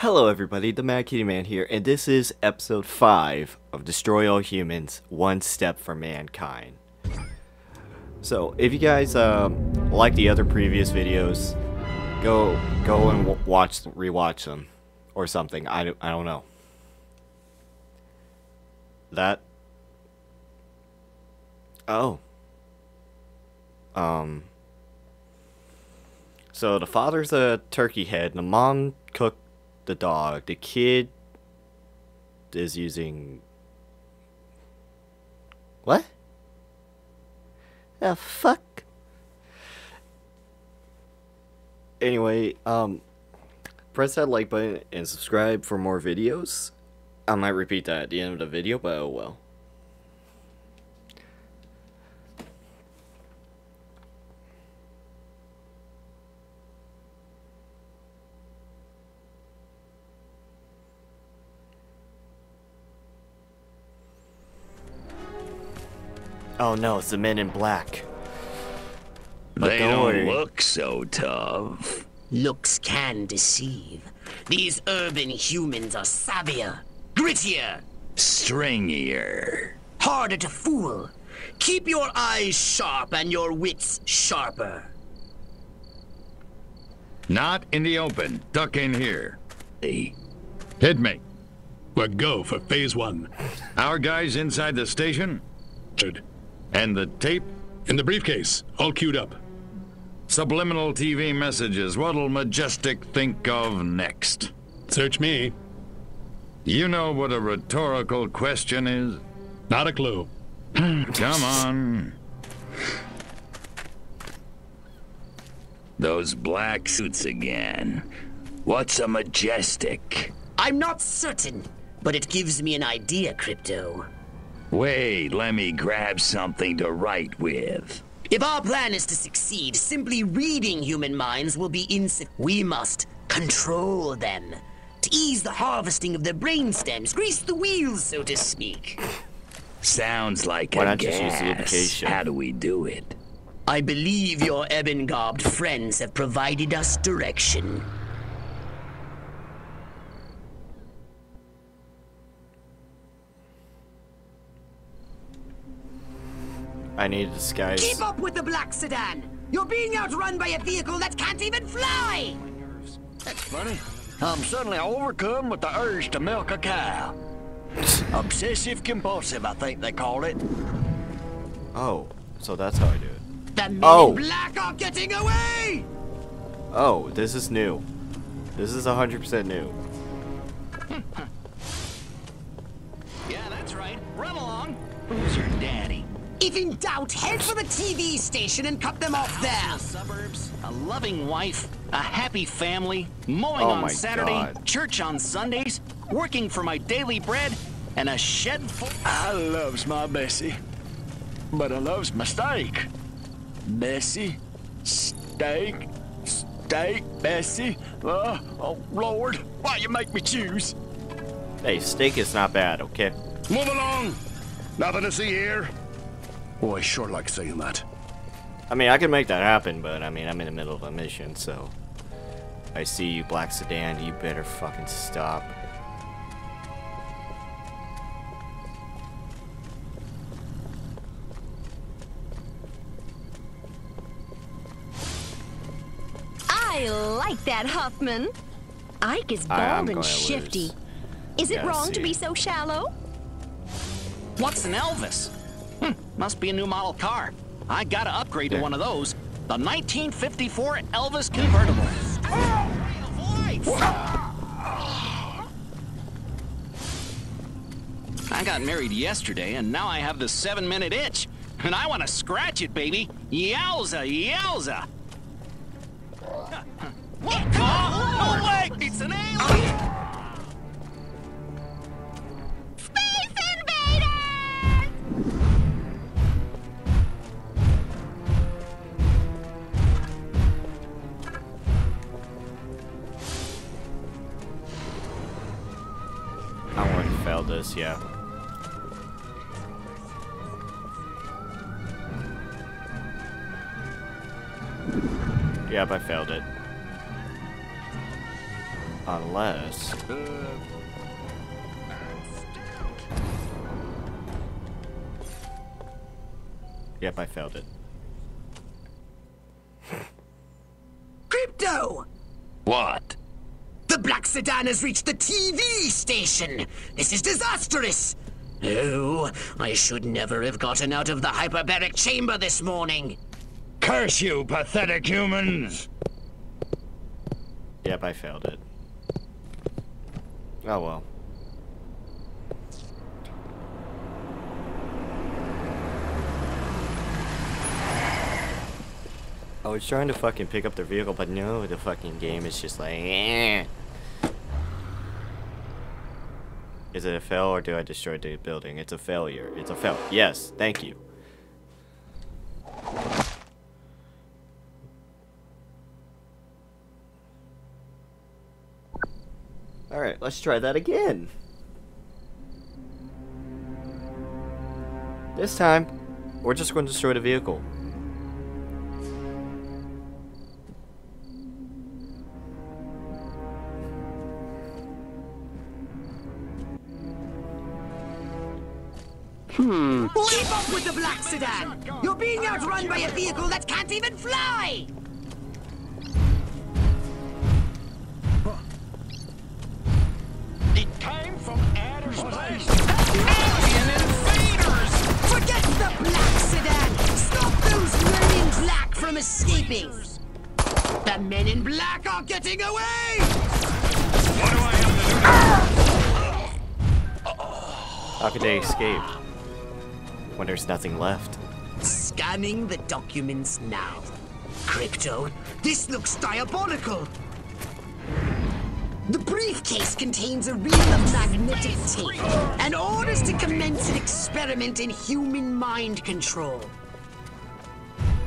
Hello, everybody. The Mad Kitty Man here, and this is episode five of Destroy All Humans: One Step for Mankind. So, if you guys um, like the other previous videos, go go and watch rewatch them or something. I I don't know. That. Oh. Um. So the father's a turkey head, and the mom the dog. The kid is using. What? The fuck? Anyway, um, press that like button and subscribe for more videos. I might repeat that at the end of the video, but oh well. Oh no, it's the men in black. But They don't don't look so tough. Looks can deceive. These urban humans are savvier, grittier, Stringier. harder to fool. Keep your eyes sharp and your wits sharper. Not in the open. Duck in here. Hey, Hit me. We're go for phase one. Our guys inside the station? Should. And the tape? In the briefcase, all queued up. Subliminal TV messages. What'll Majestic think of next? Search me. You know what a rhetorical question is? Not a clue. Hmm, come on. those black suits again. What's a majestic? I'm not certain, but it gives me an idea, Crypto. Wait, let me grab something to write with. If our plan is to succeed, simply reading human minds will be insufficient. We must control them. To ease the harvesting of their brainstems, grease the wheels, so to speak. Sounds like Why a not just use the gas. education? How do we do it? I believe your ebon-garbed friends have provided us direction. I need a disguise. Keep up with the black sedan! You're being outrun by a vehicle that can't even fly! That's funny. I'm suddenly overcome with the urge to milk a cow. Obsessive compulsive, I think they call it. Oh, so that's how I do it. The men Oh. in black are getting away! Oh, this is new. This is 100% new. Yeah, that's right. Run along. Who's your daddy? If in doubt, head for the TV station and cut them off there! The suburbs, a loving wife, a happy family, mowing Oh on my Saturday, God. church on Sundays, working for my daily bread, and a shed full. I loves my Bessie, but I loves my steak. Bessie, steak, steak, Bessie. Oh, oh Lord, why you make me choose? Hey, steak is not bad, okay? Move along! Nothing to see here. Boy, sure like saying that. I mean, I can make that happen, but I mean, I'm in the middle of a mission, so. I see you, Black Sedan, you better fucking stop. I like that, Huffman. Ike is I- I'm bald and shifty. lose. Is it Yeah, wrong to be so shallow? What's an Elvis? Hmm, must be a new model car. I gotta upgrade to one of those. The 1954 Elvis convertible. I got married yesterday, and now I have the seven-minute itch. And I want to scratch it, baby. Yowza, yowza. What? Oh, no way! It's an alien! This, yeah. Yep, I failed it. Unless... Yep, I failed it. Crypto! What? The black sedan has reached the TV station! This is disastrous! Oh, I should never have gotten out of the hyperbaric chamber this morning. Curse you, pathetic humans! Yep, I failed it. Oh well. I was trying to fucking pick up the vehicle, but no, the fucking game is just like, eh. Is it a fail or do I destroy the building? It's a failure. It's a fail. Yes, thank you. Alright, let's try that again. This time, we're just going to destroy the vehicle. Hmm. Keep up with the black sedan! You're being outrun by a vehicle that can't even fly! It came from outer space. Alien invaders! Forget the black sedan! Stop those men in black from escaping! The men in black are getting away! What do I have to do? How could they escape? When there's nothing left. Scanning the documents now. Crypto, this looks diabolical! The briefcase contains a reel of magnetic tape and orders to commence an experiment in human mind control.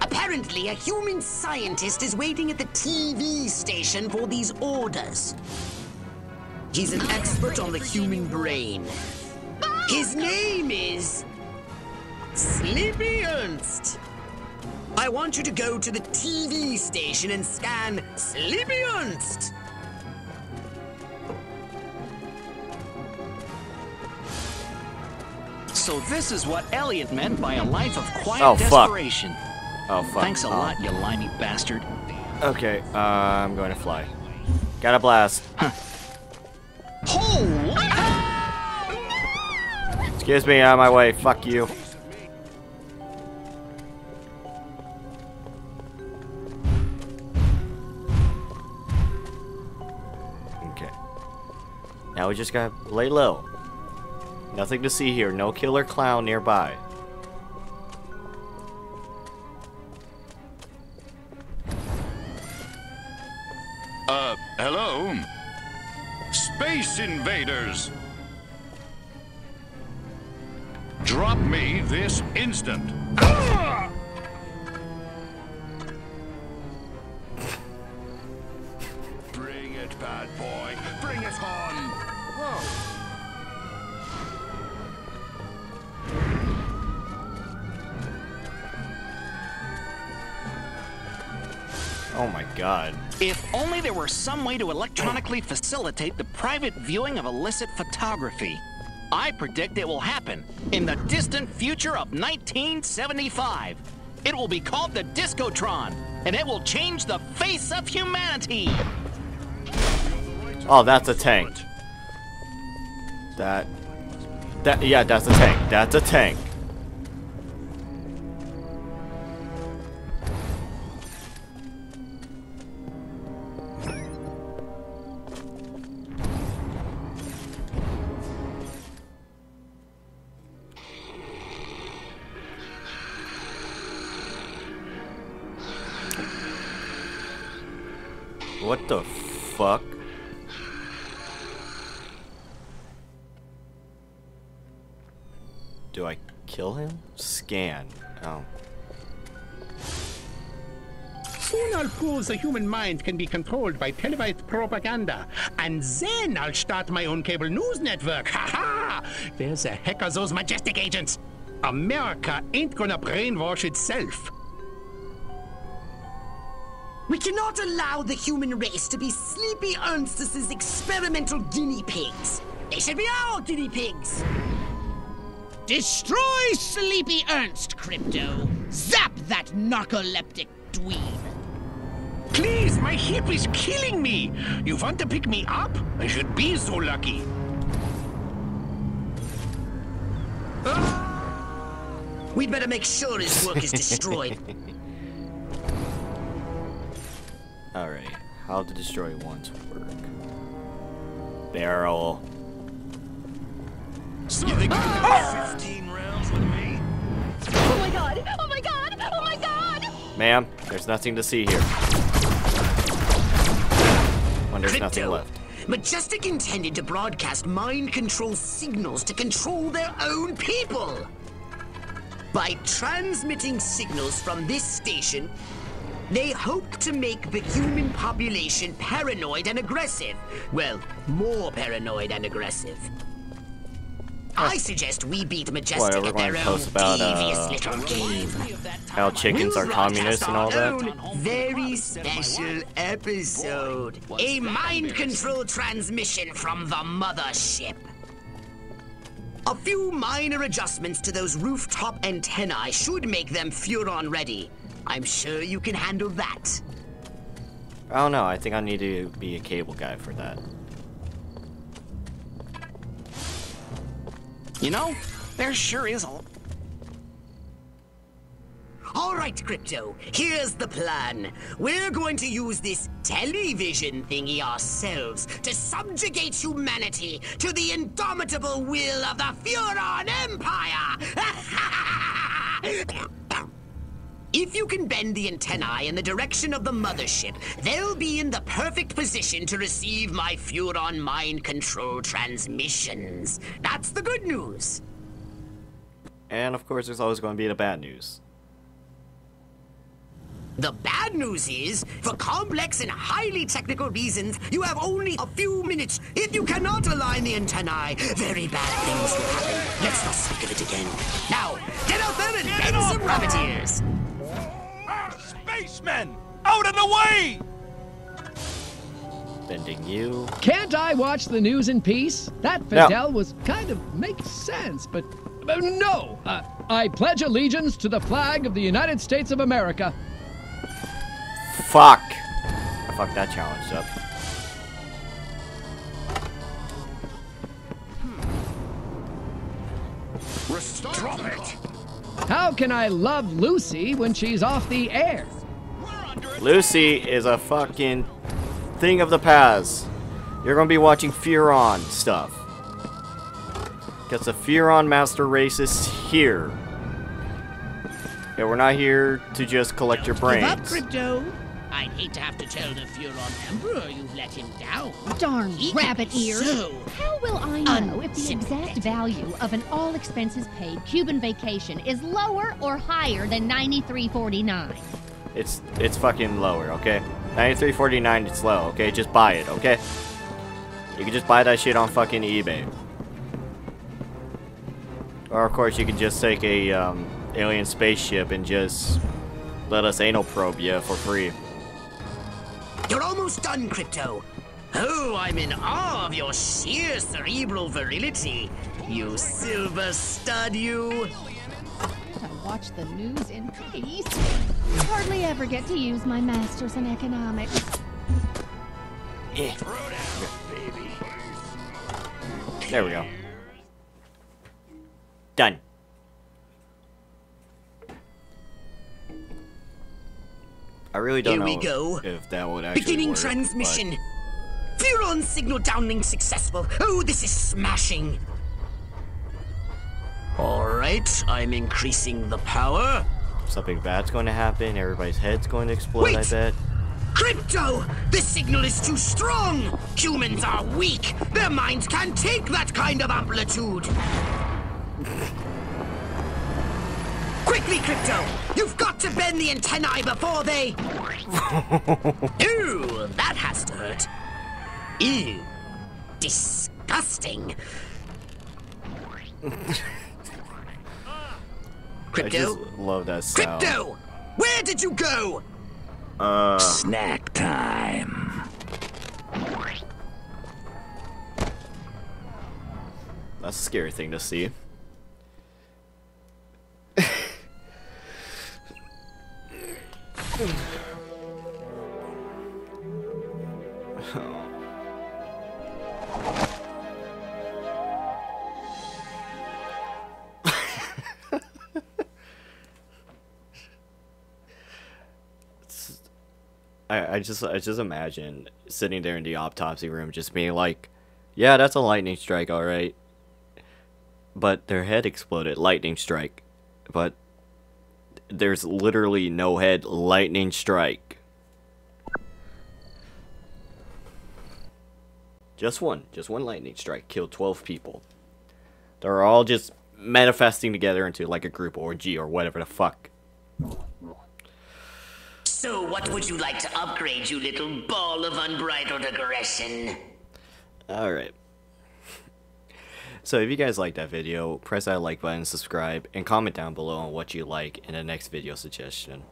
Apparently, a human scientist is waiting at the TV station for these orders. He's an expert on the human brain. His name is Sleepy Ernst. I want you to go to the TV station and scan Sleepy Ernst. So this is what Elliot meant by a life of quiet Oh, fuck. desperation. Oh fuck. Thanks a Oh. lot, you limey bastard. Okay, uh, I'm going to fly. Got a blast. Holy! Excuse me, out of my way. Fuck you. Now we just gotta lay low. Nothing to see here. No killer clown nearby. Uh, hello? Space invaders! Drop me this instant. God. If only there were some way to electronically facilitate the private viewing of illicit photography. I predict it will happen in the distant future of 1975. It will be called the Discotron, and it will change the face of humanity. Oh, that's a tank. That. That. Yeah, that's a tank. That's a tank. What the fuck? Do I kill him? Scan. Oh. Soon I'll prove the human mind can be controlled by televised propaganda. And then I'll start my own cable news network. Ha ha! There's the heck of those majestic agents. America ain't gonna brainwash itself. We cannot allow the human race to be Sleepy Ernstus's experimental guinea pigs. They should be our guinea pigs. Destroy Sleepy Ernst, Crypto. Zap that narcoleptic dweeb. Please, my hip is killing me. You want to pick me up? I should be so lucky. Ah! We'd better make sure his work is destroyed. Alright, how to destroy one's work. Barrel. You think you can ah! 15 rounds with me? Oh my god! Oh my god! Oh my god! Ma'am, there's nothing to see here. When there's nothing Crypto. left. Majestic intended to broadcast mind control signals to control their own people. By transmitting signals from this station, they hope to make the human population paranoid and aggressive. Well, more paranoid and aggressive. I suggest we beat Majestic What, are we at their own about, devious uh, little game. How chickens are communists and all that? Very special episode. A mind control transmission from the mothership. A few minor adjustments to those rooftop antennae should make them Furon ready. I'm sure you can handle that. I don't know, I think I need to be a cable guy for that. You know, there sure is a. All right, Crypto, here's the plan. We're going to use this television thingy ourselves to subjugate humanity to the indomitable will of the Furon Empire! If you can bend the antennae in the direction of the mothership, they'll be in the perfect position to receive my Furon mind control transmissions. That's the good news. And of course, there's always going to be the bad news. The bad news is, for complex and highly technical reasons, you have only a few minutes. If you cannot align the antennae, very bad things will happen. Let's not speak of it again. Now, get out there and bend some rabbit ears. Spacemen! Out of the way! Bending you. Can't I watch the news in peace? That No. Fidel was kind of makes sense, but, but no. Uh, I pledge allegiance to the flag of the United States of America. Fuck! I fucked that challenge up. Drop it! How can I love Lucy when she's off the air? Lucy is a fucking thing of the past. You're gonna be watching Furon stuff. Because the Furon Master Race is here. Yeah, we're not here to just collect your brains. Give up, brains. Crypto. I'd hate to have to tell the Furon Emperor you've let him down. Darn He rabbit be ears. So How will I know if the exact value of an all expenses paid Cuban vacation is lower or higher than 93.49? It's it's fucking lower, okay? 93.49 it's low, okay? Just buy it, okay? You can just buy that shit on fucking eBay. Or of course you can just take a um, alien spaceship and just let us anal probe you for free. You're almost done, Crypto. Oh, I'm in awe of your sheer cerebral virility. You silver stud, you. I watch the news in peace. Hardly ever get to use my masters in economics. Eh. There we go. Done. I really don't Here know we go. if that would actually Beginning work, transmission. Furon signal downlink successful. Oh, this is smashing. Right, I'm increasing the power. Something bad's going to happen. Everybody's head's going to explode. I bet. Crypto! The signal is too strong! Humans are weak! Their minds can't take that kind of amplitude! Quickly, Crypto! You've got to bend the antennae before they. Ew, that has to hurt. Ew. Disgusting. I Crypto? just love that sound. Crypto! Where did you go? Uh. Snack time. That's a scary thing to see. I, just I just imagine sitting there in the autopsy room just being like, yeah, that's a lightning strike, all right. But their head exploded, lightning strike. But there's literally no head, lightning strike. Just one, just one lightning strike killed 12 people. They're all just manifesting together into like a group orgy or whatever the fuck. So, what would you like to upgrade, you little ball of unbridled aggression? Alright. So if you guys liked that video, press that like button, subscribe, and comment down below on what you like in the next video suggestion.